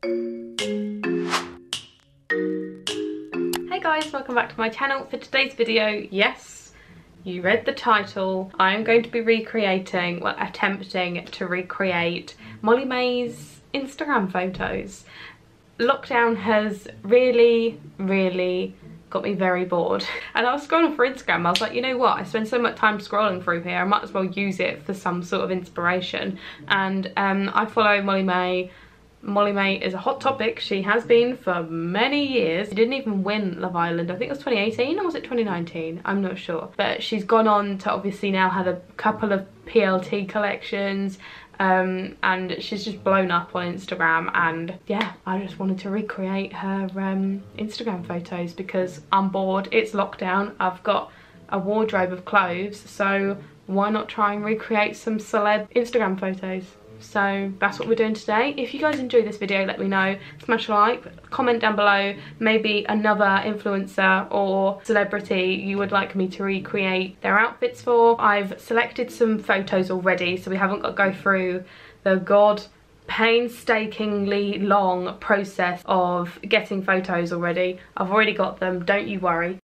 Hey guys, welcome back to my channel. For today's video, yes, you read the title, I am going to be recreating, well attempting to recreate Molly-Mae's Instagram photos. Lockdown has really, really got me very bored. And I was scrolling for Instagram, I was like, you know what, I spend so much time scrolling through here, I might as well use it for some sort of inspiration. And um, I follow Molly-Mae Molly-Mae is a hot topic. She has been for many years. She didn't even win Love Island. I think it was 2018 or was it 2019? I'm not sure. But she's gone on to obviously now have a couple of PLT collections um, and she's just blown up on Instagram and yeah I just wanted to recreate her um, Instagram photos because I'm bored it's lockdown I've got a wardrobe of clothes so why not try and recreate some celeb Instagram photos so that's what we're doing today. If you guys enjoy this video let me know. Smash like comment down below. Maybe another influencer or celebrity you would like me to recreate their outfits for. I've selected some photos already so we haven't got to go through the god painstakingly long process of getting photos already. I've already got them don't you worry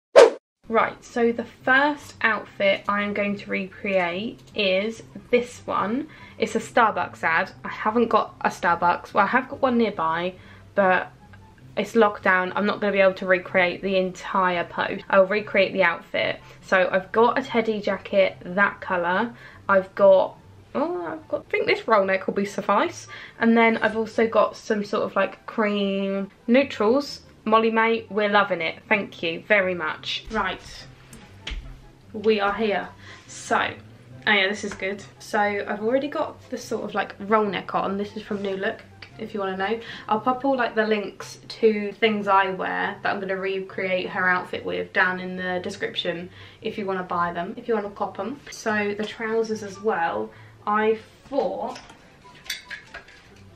Right, so the first outfit I'm going to recreate is this one. It's a Starbucks ad. I haven't got a Starbucks. Well, I have got one nearby, but it's locked down. I'm not going to be able to recreate the entire post. I'll recreate the outfit. So I've got a teddy jacket, that colour. I've got oh I've got I think this roll neck will be suffice and then I've also got some sort of like cream neutrals Molly-Mae, we're loving it. Thank you very much. Right, we are here. So, oh yeah, this is good. So I've already got the sort of like roll neck on. This is from New Look, if you want to know. I'll pop all like the links to things I wear that I'm going to recreate her outfit with down in the description if you want to buy them, if you want to cop them. So the trousers as well, I thought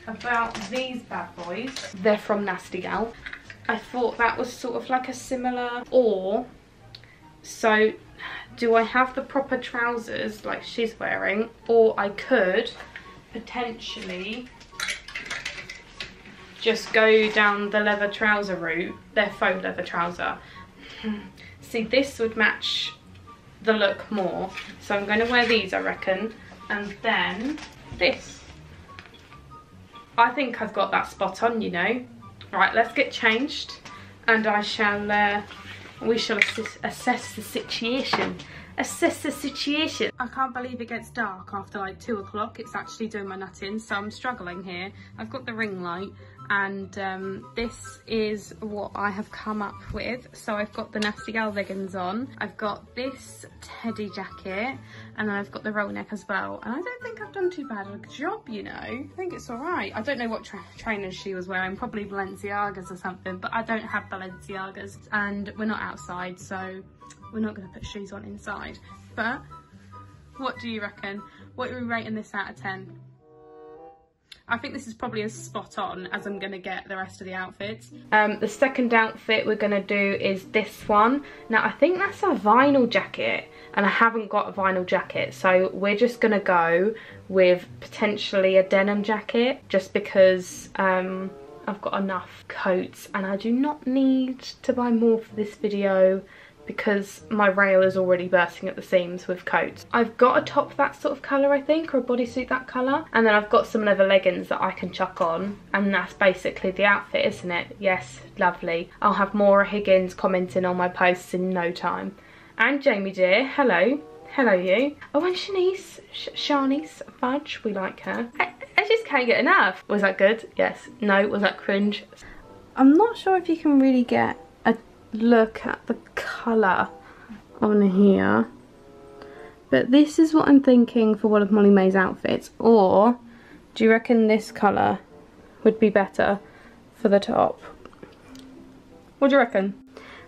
about these bad boys. They're from Nasty Gal. I thought that was sort of like a similar or so do I have the proper trousers like she's wearing or I could potentially just go down the leather trouser route, their faux leather trouser. See this would match the look more so I'm going to wear these I reckon and then this. I think I've got that spot on you know Right, let's get changed and I shall, uh, we shall assess, assess the situation. Assess the situation. I can't believe it gets dark after like two o'clock. It's actually doing my nutting, so I'm struggling here. I've got the ring light and um, this is what I have come up with. So I've got the Nasty Gal leggings on, I've got this teddy jacket, and then I've got the roll neck as well. And I don't think I've done too bad a job, you know. I think it's all right. I don't know what tra trainers she was wearing, probably Balenciagas or something, but I don't have Balenciagas. And we're not outside, so we're not gonna put shoes on inside. But what do you reckon? What are we rating this out of 10? I think this is probably as spot on as I'm going to get the rest of the outfits. Um, the second outfit we're going to do is this one. Now I think that's a vinyl jacket and I haven't got a vinyl jacket so we're just going to go with potentially a denim jacket just because um, I've got enough coats and I do not need to buy more for this video because my rail is already bursting at the seams with coats. I've got a top that sort of colour I think or a bodysuit that colour and then I've got some leather leggings that I can chuck on and that's basically the outfit isn't it? Yes, lovely. I'll have Maura Higgins commenting on my posts in no time. And Jamie dear, hello. Hello you. Oh and Shanice, Sh Shanice Fudge, we like her. I, I just can't get enough. Was that good? Yes. No, was that cringe? I'm not sure if you can really get a look at the colour on here. But this is what I'm thinking for one of Molly-Mae's outfits. Or, do you reckon this colour would be better for the top? What do you reckon?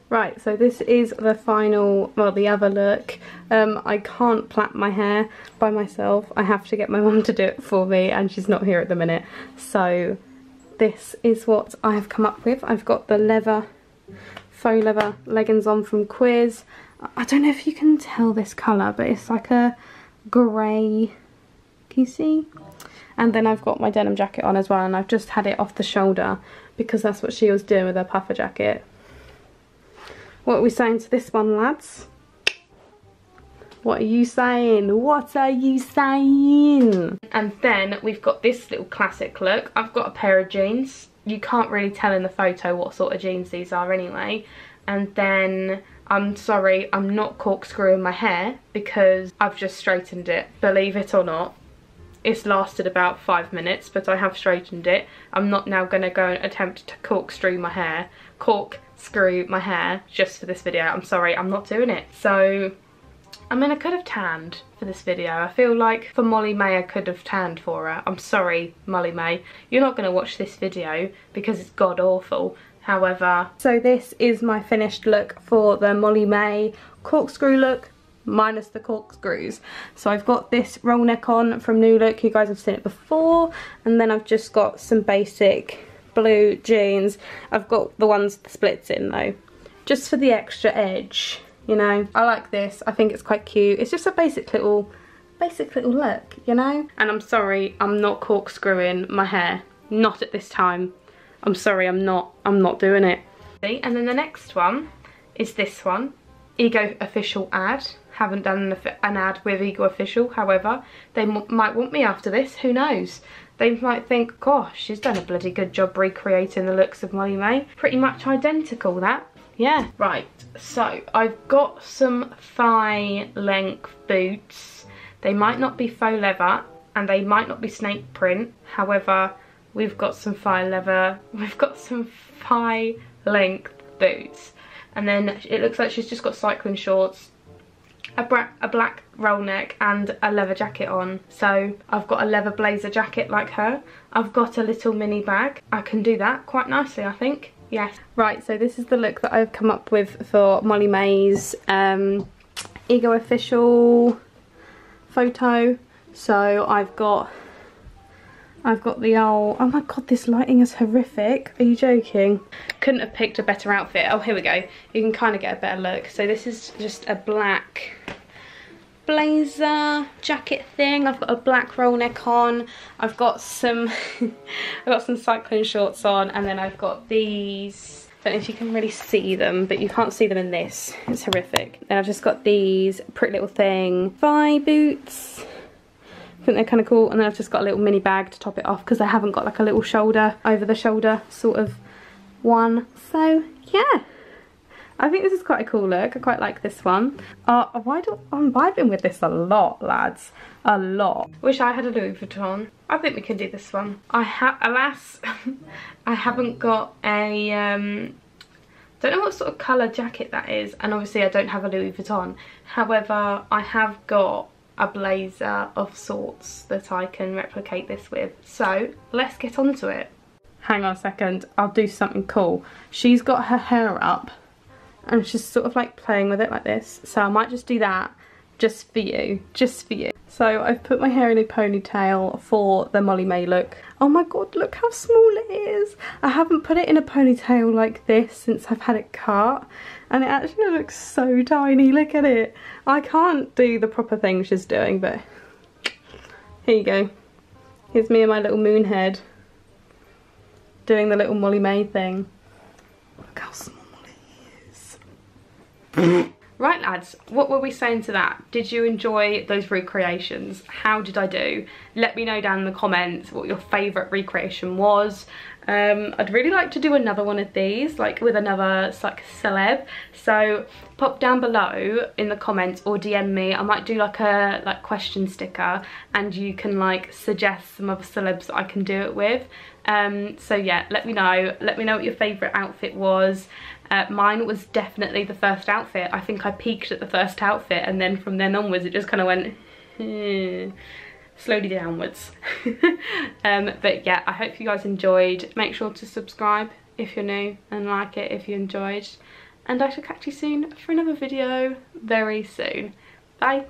Right, so this is the final, well, the other look. Um, I can't plait my hair by myself. I have to get my mum to do it for me, and she's not here at the minute. So this is what I have come up with. I've got the leather faux leather leggings on from Quiz. I don't know if you can tell this colour, but it's like a grey, can you see? And then I've got my denim jacket on as well and I've just had it off the shoulder because that's what she was doing with her puffer jacket. What are we saying to this one, lads? What are you saying? What are you saying? And then we've got this little classic look. I've got a pair of jeans. You can't really tell in the photo what sort of jeans these are anyway. And then I'm sorry, I'm not corkscrewing my hair because I've just straightened it, believe it or not. It's lasted about five minutes, but I have straightened it. I'm not now going to go and attempt to corkscrew my hair, corkscrew my hair just for this video. I'm sorry, I'm not doing it. So I mean, I could have tanned for this video. I feel like for Molly-Mae, I could have tanned for her. I'm sorry, Molly-Mae. You're not going to watch this video because it's god-awful. However, so this is my finished look for the Molly-Mae corkscrew look minus the corkscrews. So I've got this roll neck on from New Look. You guys have seen it before. And then I've just got some basic blue jeans. I've got the ones the splits in though. Just for the extra edge you know. I like this, I think it's quite cute. It's just a basic little, basic little look, you know. And I'm sorry, I'm not corkscrewing my hair, not at this time. I'm sorry, I'm not, I'm not doing it. And then the next one is this one, Ego Official ad. Haven't done an ad with Ego Official, however, they might want me after this, who knows. They might think, gosh, she's done a bloody good job recreating the looks of Molly-Mae. Pretty much identical, that yeah. Right, so I've got some thigh length boots. They might not be faux leather and they might not be snake print. However, we've got some thigh leather, we've got some thigh length boots. And then it looks like she's just got cycling shorts, a, a black roll neck and a leather jacket on. So I've got a leather blazer jacket like her. I've got a little mini bag. I can do that quite nicely, I think. Yes. Right, so this is the look that I've come up with for Molly-Mae's um, Ego official photo. So I've got I've got the old, oh my god, this lighting is horrific. Are you joking? Couldn't have picked a better outfit. Oh, here we go. You can kind of get a better look. So this is just a black blazer jacket thing. I've got a black roll neck on. I've got some I've got some cycling shorts on and then I've got these don't know if you can really see them, but you can't see them in this. It's horrific. Then I've just got these Pretty Little Thing thigh boots. I think they're kind of cool. And then I've just got a little mini bag to top it off because I haven't got like a little shoulder, over the shoulder sort of one. So yeah. I think this is quite a cool look. I quite like this one. Uh, why do I'm vibing with this a lot, lads. A lot. Wish I had a Louis Vuitton. I think we can do this one. I have, alas, I haven't got a, um, don't know what sort of colour jacket that is. And obviously I don't have a Louis Vuitton. However, I have got a blazer of sorts that I can replicate this with. So let's get on to it. Hang on a second, I'll do something cool. She's got her hair up and she's sort of like playing with it like this. So I might just do that just for you, just for you. So I've put my hair in a ponytail for the Molly-Mae look. Oh my god, look how small it is. I haven't put it in a ponytail like this since I've had it cut. And it actually looks so tiny, look at it. I can't do the proper thing she's doing, but here you go. Here's me and my little moon head doing the little Molly-Mae thing. Look how small right lads, what were we saying to that? Did you enjoy those recreations? How did I do? Let me know down in the comments what your favourite recreation was. Um, I'd really like to do another one of these, like with another like celeb. So pop down below in the comments or DM me. I might do like a like question sticker and you can like suggest some other celebs that I can do it with. Um, so yeah, let me know. Let me know what your favourite outfit was. Uh, mine was definitely the first outfit. I think I peaked at the first outfit and then from then onwards it just kind of went hmm, slowly downwards. um, but yeah, I hope you guys enjoyed. Make sure to subscribe if you're new and like it if you enjoyed. And I shall catch you soon for another video very soon. Bye.